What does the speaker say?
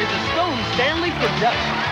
is a Stone Stanley production.